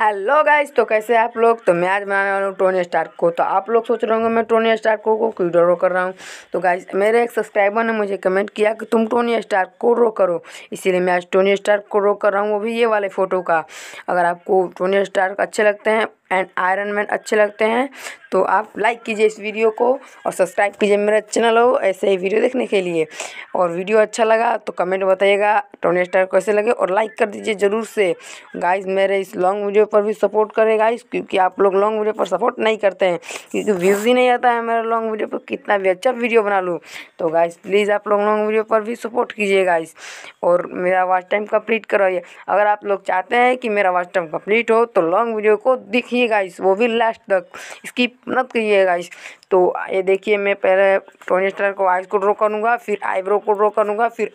Hello guys तो कैसे आप लोग? तो मैं आज बनाने वाला हूँ टोनी स्टार्क को। तो आप लोग सोच रहे होंगे मैं टोनी स्टार्क को, क्यों ड्रो कर रहा हूँ? तो गाइस मेरे एक सब्सक्राइबर ने मुझे कमेंट किया कि तुम टोनी स्टार्क को रो करो। इसीलिए मैं आज टोनी स्टार्क को ड्रो कर रहा हूँ वो भी ये वाले फ़ोटो का। अगर आपको टोनी स्टार्क अच्छे लगते हैं एंड आयरन मैन अच्छे लगते हैं। तो आप लाइक कीजिए इस वीडियो को और सब्सक्राइब कीजिए मेरा चैनल हो ऐसे ही वीडियो देखने के लिए। और वीडियो अच्छा लगा तो कमेंट बताइएगा टोनी स्टार कैसे लगे और लाइक कर दीजिए ज़रूर से। गाइस मेरे इस लॉन्ग वीडियो पर भी सपोर्ट करें गाइस क्योंकि आप लोग लॉन्ग वीडियो पर सपोर्ट नहीं करते हैं, क्योंकि व्यूज़ ही नहीं आता है मेरा लॉन्ग वीडियो पर, कितना भी अच्छा वीडियो बना लूँ। तो गाइस प्लीज़ आप लोग लॉन्ग वीडियो पर भी सपोर्ट कीजिए गाइस और मेरा वॉच टाइम कंप्लीट करवाइए अगर आप लोग चाहते हैं कि मेरा वॉच टाइम कंप्लीट हो तो लॉन्ग वीडियो को देखिए गाइस वो भी लास्ट तक। स्किप मत कीजिएगा इस तो ये देखिए मैं पहले टोनी स्टार को आइज़ को ड्रॉ करूँगा, फिर आईब्रो को ड्रॉ करूँगा, फिर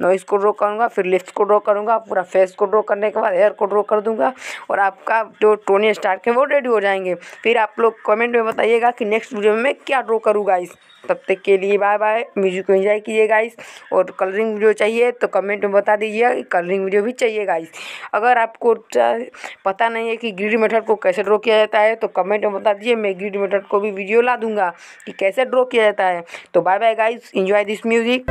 नोइस को ड्रॉ करूँगा, फिर लिप्स को ड्रॉ करूँगा, पूरा फेस को ड्रॉ करने के बाद हेयर को ड्रॉ कर दूँगा और आपका जो टोनी स्टार के वो रेडी हो जाएँगे। फिर आप लोग कमेंट में बताइएगा कि नेक्स्ट वीडियो में मैं क्या ड्रॉ करूँगा इस तब तक के लिए बाय बाय म्यूज़िक को एंजॉय कीजिए गाइस और कलरिंग वीडियो चाहिए तो कमेंट में बता दीजिए कि कलरिंग वीडियो भी चाहिए गाइस अगर आपको पता नहीं है कि ग्रीड मेथड को कैसे ड्रॉ किया जाता है तो कमेंट में बता दीजिए। मैं ग्रीड मेथड को भी वीडियो ला दूँगा। कि कैसे ड्रॉ किया जाता है। तो bye bye guys enjoy this music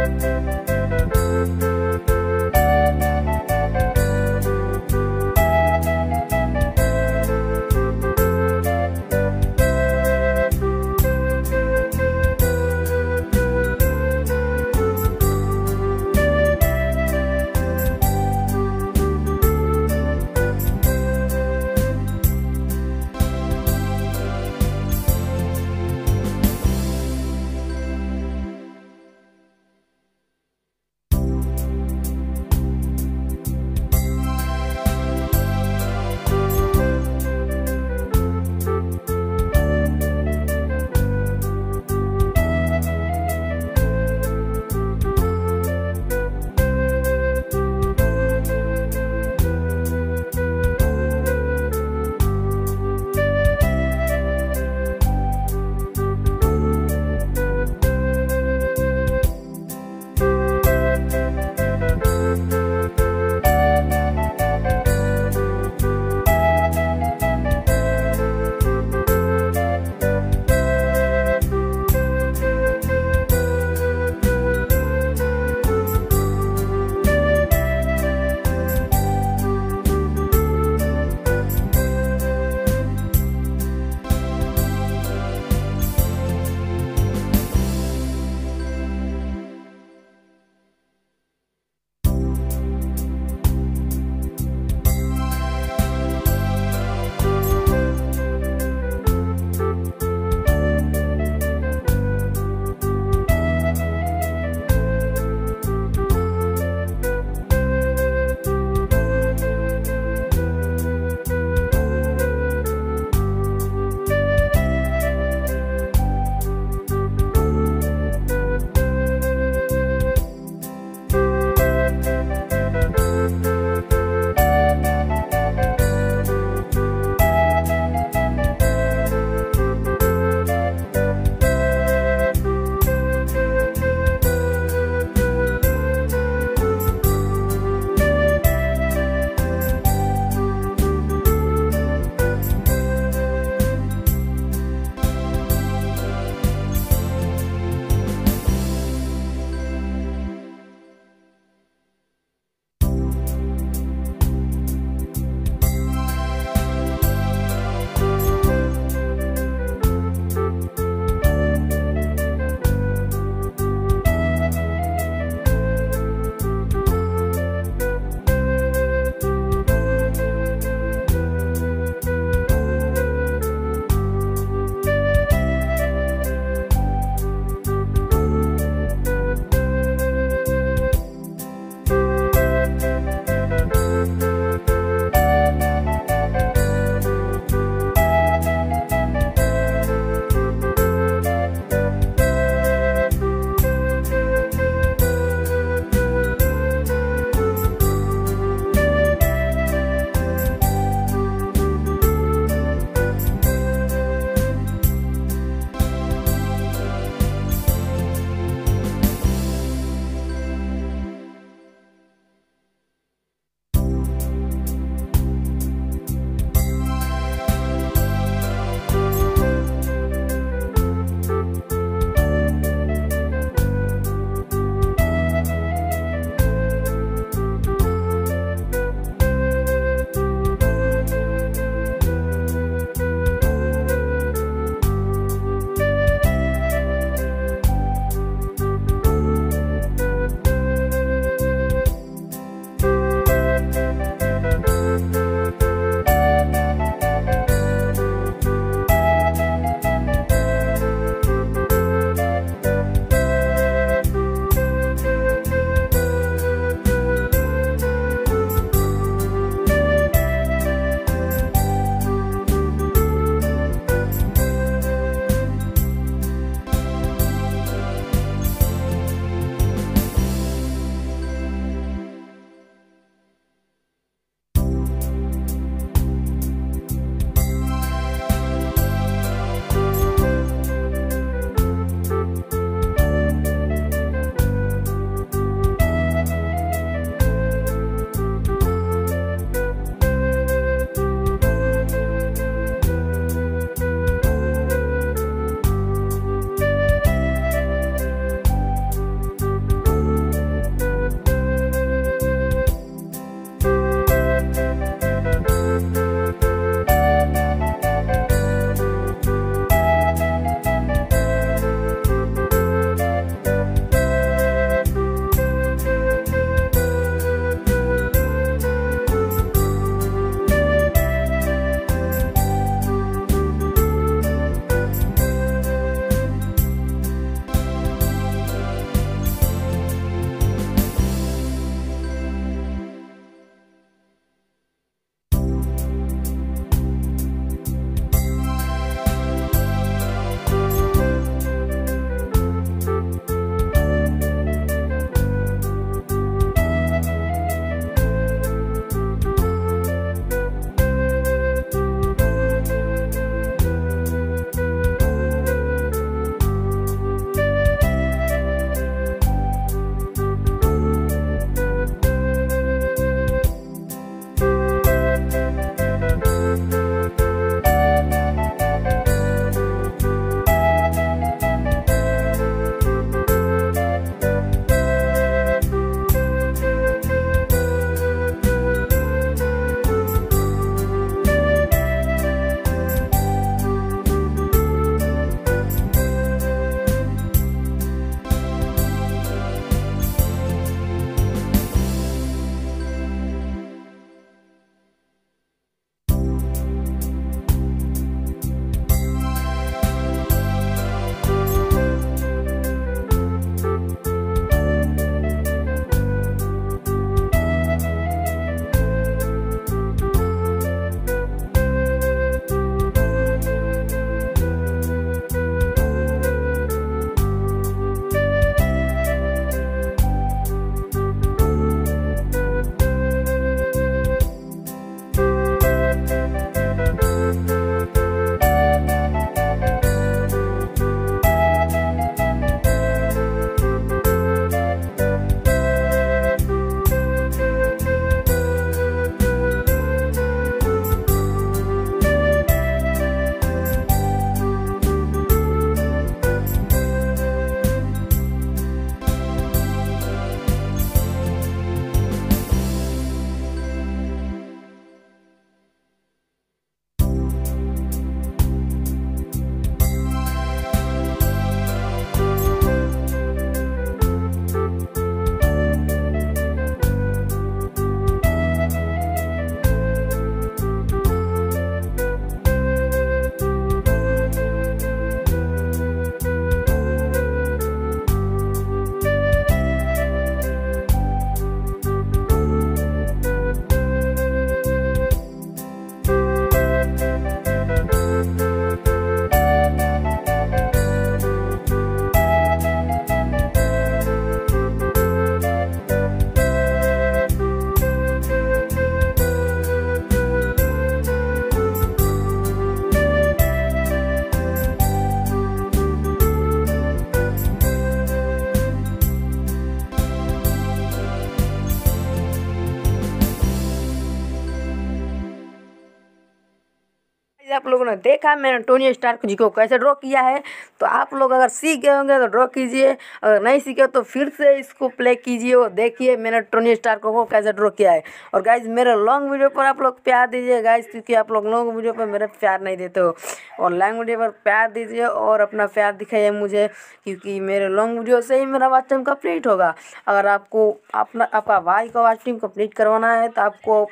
आप लोगों ने देखा मैंने टोनी स्टार जी को कैसे ड्रॉ किया है। तो आप लोग अगर सीख गए होंगे तो ड्रॉ कीजिए, अगर नहीं सीखे तो फिर से इसको प्ले कीजिए और देखिए मैंने टोनी स्टार को कैसे ड्रॉ किया है। और गाइज़ मेरे लॉन्ग वीडियो पर आप लोग प्यार दीजिए गाइज़ क्योंकि आप लोग लॉन्ग वीडियो पर मेरे प्यार नहीं देते हो। और लॉन्ग वीडियो पर प्यार दीजिए और अपना प्यार दिखाइए मुझे, क्योंकि मेरे लॉन्ग वीडियो से ही मेरा वाच टाइम होगा। अगर आपको अपना, आपका भाई का वाच टाइम करवाना है तो आपको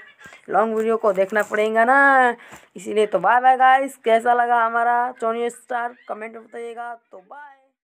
लॉन्ग वीडियो को देखना पड़ेगा ना। इसीलिए तो बाय बाय गाइस कैसा लगा हमारा? चौनी स्टार कमेंट बताइएगा। तो बाय